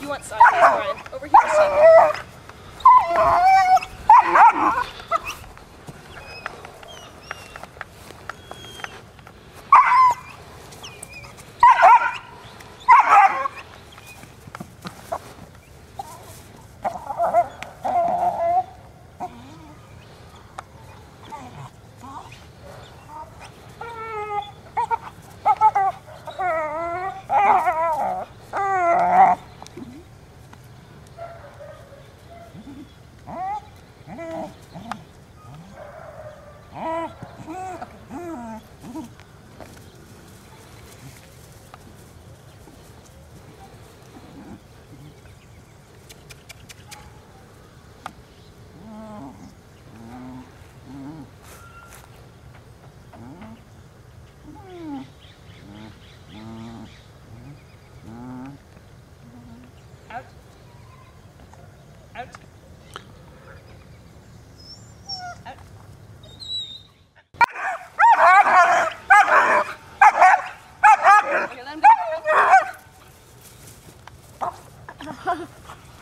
You want sideways, Brian. Over here, Out. Out. Out.